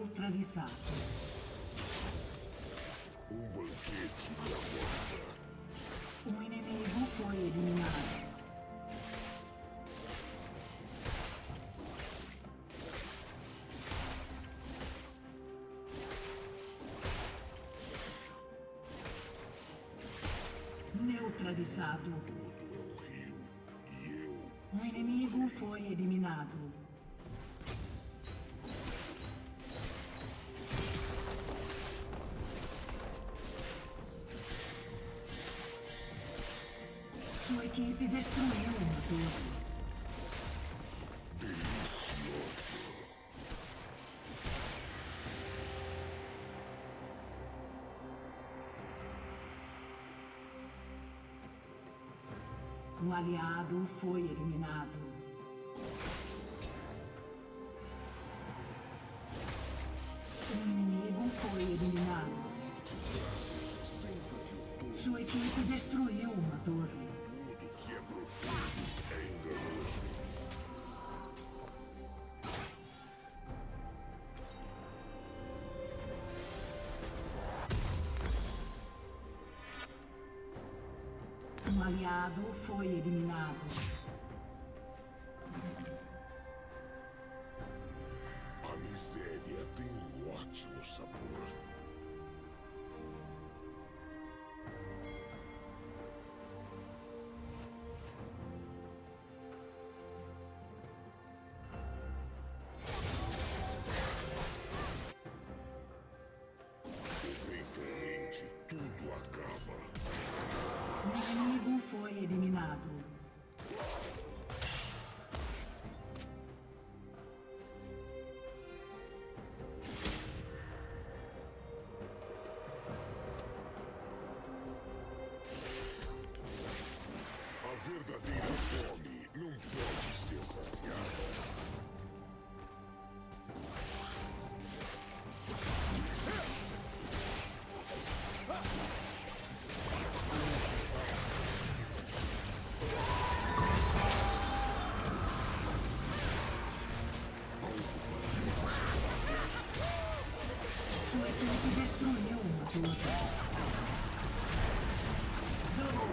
Neutralizado. Um banquete me aguarda. Um inimigo foi eliminado. Neutralizado. Um inimigo foi eliminado. Sua equipe destruiu uma torre. delicioso. Um aliado foi eliminado. Um inimigo foi eliminado. Sua equipe destruiu uma torre. É enganoso. Um aliado foi eliminado. A miséria tem um ótimo sabor.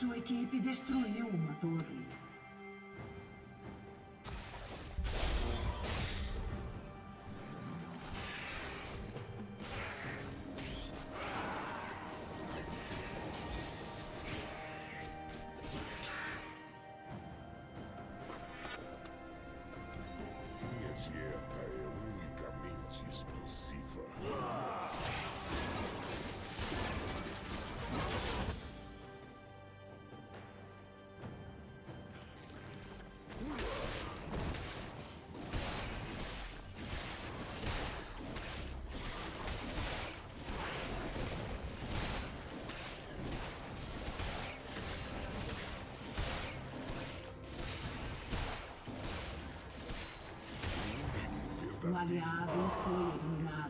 Sua equipe destruiu uma torre. Um aliado foi eliminado.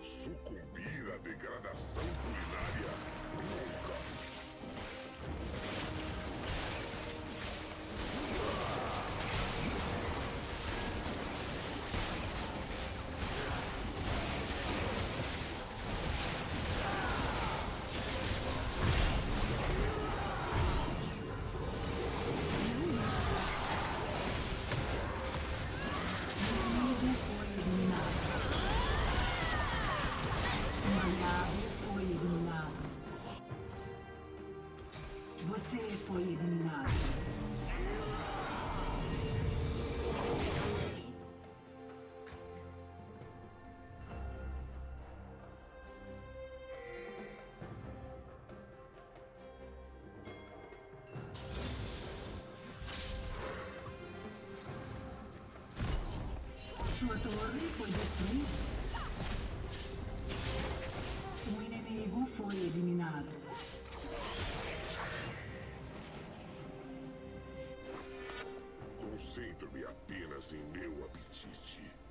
Sucumbir à degradação culinária? Você foi eliminado. Sua torre foi destruída. Foi eliminado. Concentro-me apenas em meu apetite.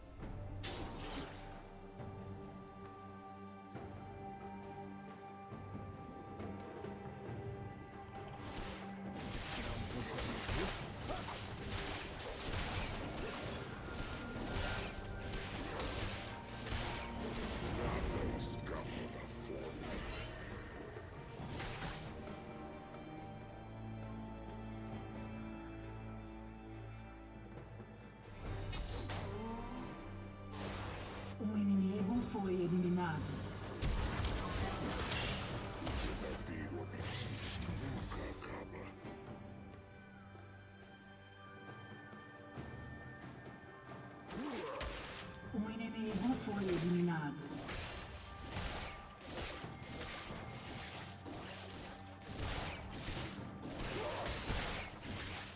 Foi eliminado.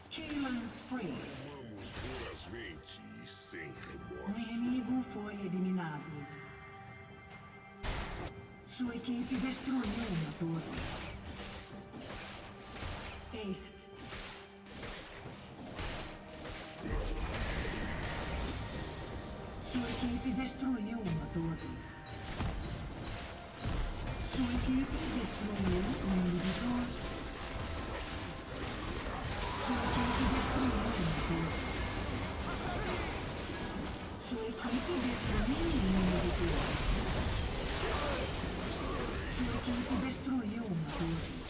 Killing spree. Amamos vorazmente e sem O remorso. inimigo foi eliminado. Sua equipe destruiu uma torre. Este. Sua equipe destruiu uma torre. Sua equipe destruiu um inibidor. Sua equipe destruiu uma torre. Sua equipe destruiu um inibidor. Sua equipe destruiu uma torre.